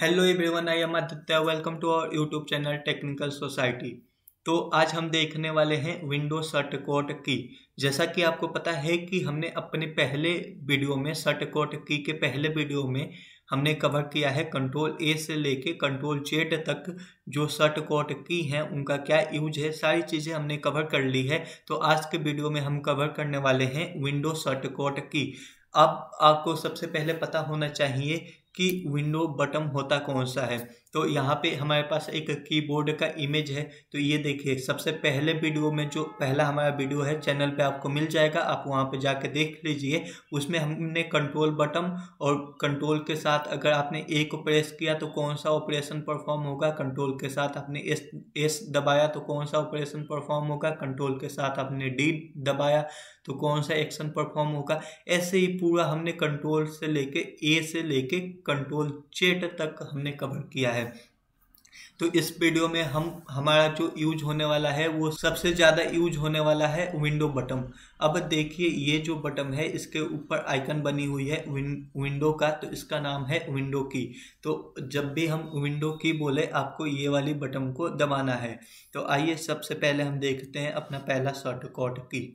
Hello everyone I am Aditya welcome to our YouTube channel technical society तो आज हम देखने वाले हैं विंडो शॉर्टकट की जैसा कि आपको पता है कि हमने अपने पहले वीडियो में शॉर्टकट की के पहले वीडियो में हमने कवर किया है कंट्रोल ए से लेके कंट्रोल जेड तक। जो शॉर्टकट की हैं, उनका क्या यूज़ है, सारी चीज़ें हमने कवर कर ली है। तो आज के वीडियो में हम कवर करने वाले हैं विंडो शॉर्टकट की अब आपको सबसे पहले पता होना चाहिए कि विंडो बटन होता कौन सा है? तो यहाँ पे हमारे पास एक कीबोर्ड का इमेज है। तो ये देखिए, सबसे पहले वीडियो में जो पहला हमारा वीडियो है चैनल पे आपको मिल जाएगा। आप वहाँ पे जाके देख लीजिए। उसमें हमने कंट्रोल बटन और कंट्रोल के साथ अगर आपने ए को प्रेस किया तो कौन सा ऑपरेशन परफॉर्म होगा? कंट्रोल के साथ आपने एस एस दबाया तो कौन सा ऑपरेशन परफॉर्म होगा? कंट्रोल के साथ आपने डी दबाया तो कौन सा एक्शन परफॉर्म होगा? ऐसे ही पूरा हमने कंट्रोल से लेके ए से लेके कंट्रोल चेट तक हमने कवर किया है। तो इस वीडियो में हम, हमारा जो यूज़ होने वाला है, वो सबसे ज़्यादा यूज़ होने वाला है विंडो बटन अब देखिए, ये जो बटन है, इसके ऊपर आइकन बनी हुई है विंडो का तो इसका नाम है विंडो की तो जब भी हम विंडो की बोले, आपको ये वाली बटन को दबाना है। तो आइए, सबसे पहले हम देखते हैं अपना पहला शॉर्टकट की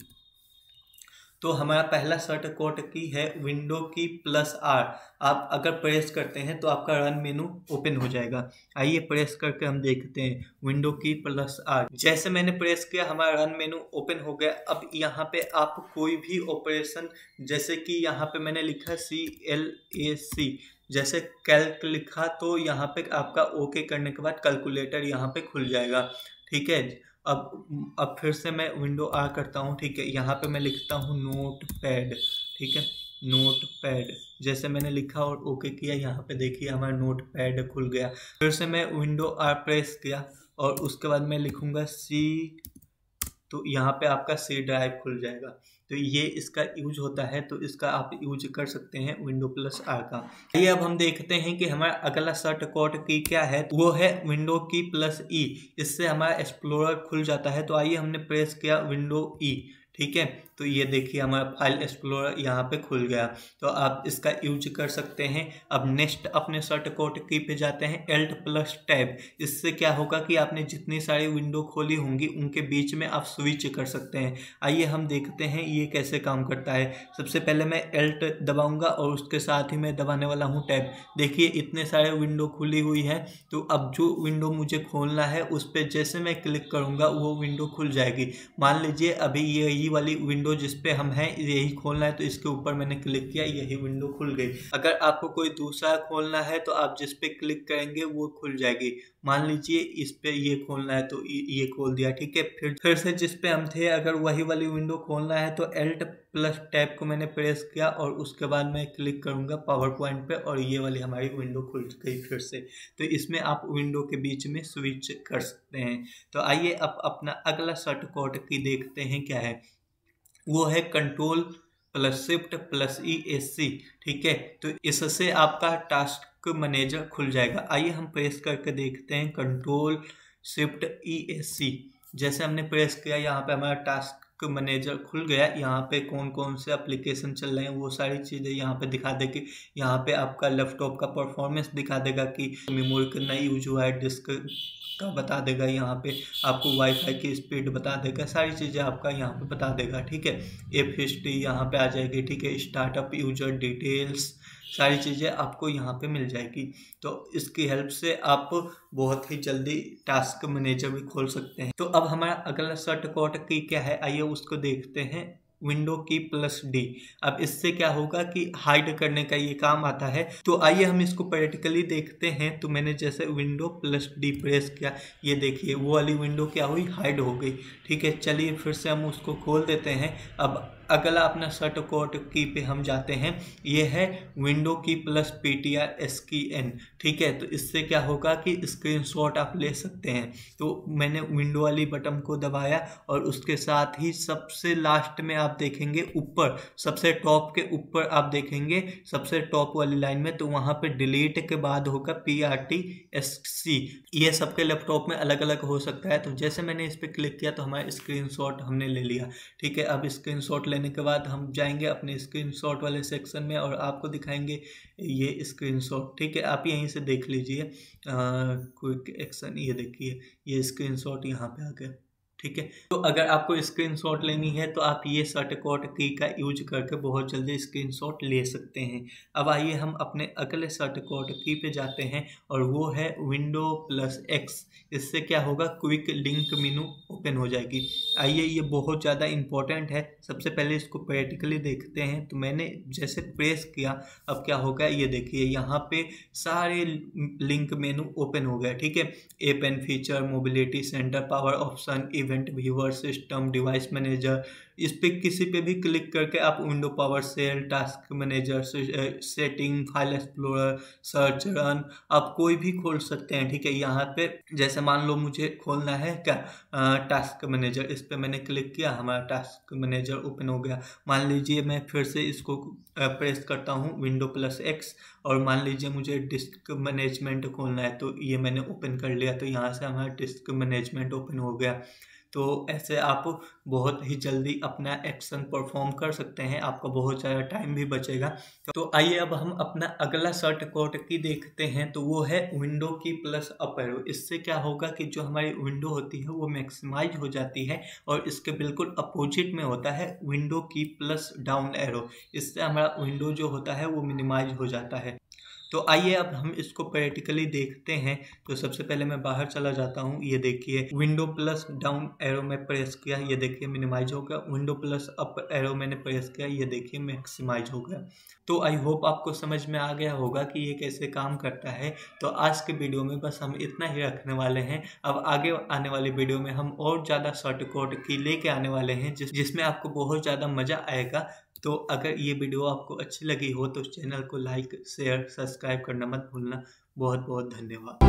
तो हमारा पहला शर्ट कोट की है विंडो की प्लस आर। आप अगर प्रेस करते हैं तो आपका रन मेनू ओपन हो जाएगा। आइए प्रेस करके हम देखते हैं विंडो की प्लस आर। जैसे मैंने प्रेस किया, हमारा रन मेनू ओपन हो गया। अब यहाँ पे आप कोई भी ऑपरेशन, जैसे कि यहाँ पे मैंने लिखा सी एल ए सी जैसे कैल्क लिखा तो यहाँ पे आपका ओके करने के बाद कैलकुलेटर यहाँ पे खुल जाएगा। ठीक है? अब अब फिर से मैं विंडो आ करता हूँ, ठीक है? यहाँ पे मैं लिखता हूँ नोट पैड ठीक है? नोट पैड जैसे मैंने लिखा और ओके किया, यहाँ पे देखिए हमारा नोट पैड खुल गया। फिर से मैं विंडो आर प्रेस किया और उसके बाद मैं लिखूँगा सी तो यहाँ पे आपका सी ड्राइव खुल जाएगा। तो ये इसका यूज़ होता है तो इसका आप यूज़ कर सकते हैं विंडो प्लस आर का। ये अब हम देखते हैं कि हमारा अगला शर्ट कोड की क्या है। वो है विंडो की प्लस ई इससे हमारा एक्सप्लोरर खुल जाता है। तो आइए हमने प्रेस किया विंडो ई ठीक है? तो ये देखिए हमारा फ़ाइल एक्सप्लोरर यहाँ पे खुल गया। तो आप इसका यूज़ कर सकते हैं। अब नेक्स्ट अपने शर्ट कोट की पे जाते हैं एल्ट प्लस टैब इससे क्या होगा कि आपने जितनी सारी विंडो खोली होंगी, उनके बीच में आप स्विच कर सकते हैं। आइए हम देखते हैं ये कैसे काम करता है। सबसे पहले मैं एल्ट दबाऊँगा और उसके साथ ही मैं दबाने वाला हूँ टैब देखिए इतने सारे विंडो खुली हुई है। तो अब जो विंडो मुझे खोलना है, उस पर जैसे मैं क्लिक करूँगा, वो विंडो खुल जाएगी। मान लीजिए अभी यही वाली विंडो जिसपे हम हैं, यही खोलना है तो इसके ऊपर मैंने क्लिक किया, यही विंडो खुल गई। अगर आपको कोई दूसरा खोलना है तो आप जिस पे क्लिक करेंगे, वो खुल जाएगी। मान लीजिए इस पे ये खोलना है तो ये खोल दिया, ठीक है? फिर फिर से जिस पे हम थे, अगर वही वाली विंडो खोलना है तो एल्ट प्लस टैब को मैंने प्रेस किया और उसके बाद मैं क्लिक करूँगा पावर पॉइंट पे और ये वाली हमारी विंडो खुल गई फिर से। तो इसमें आप विंडो के बीच में स्विच कर सकते हैं। तो आइए अब अपना अगला शॉर्ट कोड की देखते हैं, क्या है। वो है control plus shift plus E S C ठीक है? तो इससे आपका टास्क मैनेजर खुल जाएगा। आइए हम प्रेस करके देखते हैं control shift E S C जैसे हमने प्रेस किया, यहाँ पे हमारा टास्क मैनेजर खुल गया। यहाँ पे कौन कौन से एप्लीकेशन चल रहे हैं, वो सारी चीज़ें यहाँ पे दिखा देगी यहाँ पे आपका लैपटॉप का परफॉर्मेंस दिखा देगा कि मेमोरी कितना यूज़ हुआ है डिस्क का बता देगा यहाँ पे? आपको वाईफाई की स्पीड बता देगा, सारी चीज़ें आपका यहाँ पे बता देगा, ठीक है? एफ़ हिस्ट्री यहाँ पे आ जाएगी, ठीक है? स्टार्टअप यूज़र डिटेल्स सारी चीज़ें आपको यहाँ पे मिल जाएगी। तो इसकी हेल्प से आप बहुत ही जल्दी टास्क मैनेजर भी खोल सकते हैं। तो अब हमारा अगला सर्ट कोट की क्या है? आइए उसको देखते हैं। विंडो की प्लस डी अब इससे क्या होगा कि हाइड करने का ये काम आता है। तो आइए हम इसको प्रैक्टिकली देखते हैं। तो मैंने जैसे विंडो प्लस डी प्रेस किया, ये देखिए, वो वाली विंडो क्या हुई? हाइड हो गई। ठीक है, चलिए फिर से हम उसको खोल देते हैं। अब अगला अपना शर्ट कोट की पे हम जाते हैं। ये है window key plus P T R S key N, ठीक है? तो इससे क्या होगा कि स्क्रीनशॉट आप ले सकते हैं। तो मैंने विंडो वाली बटन को दबाया और उसके साथ ही सबसे लास्ट में आप देखेंगे ऊपर, सबसे टॉप के ऊपर आप देखेंगे, सबसे टॉप वाली लाइन में तो वहाँ पे डिलीट के बाद होगा P R T S C. ये सबके लैपटॉप में अलग अलग हो सकता है। तो जैसे मैंने इस पर क्लिक किया तो हमारा स्क्रीन हमने ले लिया, ठीक है? अब स्क्रीन लेने के बाद हम जाएँगे अपने स्क्रीनशॉट वाले सेक्शन में और आपको दिखाएँगे ये स्क्रीनशॉट ठीक है, आप यहीं से देख लीजिए। क्विक एक्शन ये देखिए, ये स्क्रीनशॉट यहाँ पे आ गया। ठीक है? तो अगर आपको स्क्रीनशॉट लेनी है तो आप ये सर्टिकोट की का यूज़ करके बहुत जल्दी स्क्रीनशॉट ले सकते हैं। अब आइए हम अपने अगले सर्टिकोट की पे जाते हैं, और वो है विंडो प्लस एक्स इससे क्या होगा? क्विक लिंक मेनू ओपन हो जाएगी। आइए, ये बहुत ज़्यादा इंपॉर्टेंट है। सबसे पहले इसको प्रैक्टिकली देखते हैं। तो मैंने जैसे प्रेस किया, अब क्या होगा? ये देखिए, यहाँ पे सारे लिंक मेनू ओपन हो गया ठीक है? App and feature mobility centre power option event viewer system device manager इस पर किसी पे भी क्लिक करके आप window power shell task manager setting file explorer search run आप कोई भी खोल सकते हैं, ठीक है? यहाँ पे जैसे मान लो मुझे खोलना है क्या? टास्क मैनेजर इस पर मैंने क्लिक किया, हमारा टास्क मैनेजर ओपन हो गया। मान लीजिए मैं फिर से इसको प्रेस करता हूँ विंडो प्लस एक्स और मान लीजिए मुझे डिस्क मैनेजमेंट खोलना है तो ये मैंने ओपन कर लिया तो यहाँ से हमारा डिस्क मैनेजमेंट ओपन हो गया। तो ऐसे आप बहुत ही जल्दी अपना एक्शन परफॉर्म कर सकते हैं। आपका बहुत ज़्यादा टाइम भी बचेगा। तो आइए अब हम अपना अगला शर्ट कोट की देखते हैं। तो वो है विंडो की प्लस अप एरो इससे क्या होगा कि जो हमारी विंडो होती है, वो मैक्सिमाइज हो जाती है और इसके बिल्कुल अपोजिट में होता है विंडो की प्लस डाउन एरो इससे हमारा विंडो जो होता है, वो मिनिमाइज हो जाता है। तो आइए अब हम इसको प्रैक्टिकली देखते हैं। तो सबसे पहले मैं बाहर चला जाता हूँ। ये देखिए विंडो प्लस डाउन एरो में प्रेस किया। ये देखिए मिनिमाइज हो गया। विंडो प्लस अप एरो मैंने प्रेस किया। ये देखिए मैक्सिमाइज हो गया। तो आई होप आपको समझ में आ गया होगा कि ये कैसे काम करता है। तो आज के वीडियो में बस हम इतना ही रखने वाले हैं। अब आगे आने वाली वीडियो में हम और ज़्यादा शॉर्ट कोड की लेके आने वाले हैं, जिस, जिसमें आपको बहुत ज़्यादा मज़ा आएगा। तो अगर ये वीडियो आपको अच्छी लगी हो तो चैनल को लाइक, शेयर, सब्सक्राइब करना मत भूलना। बहुत बहुत धन्यवाद।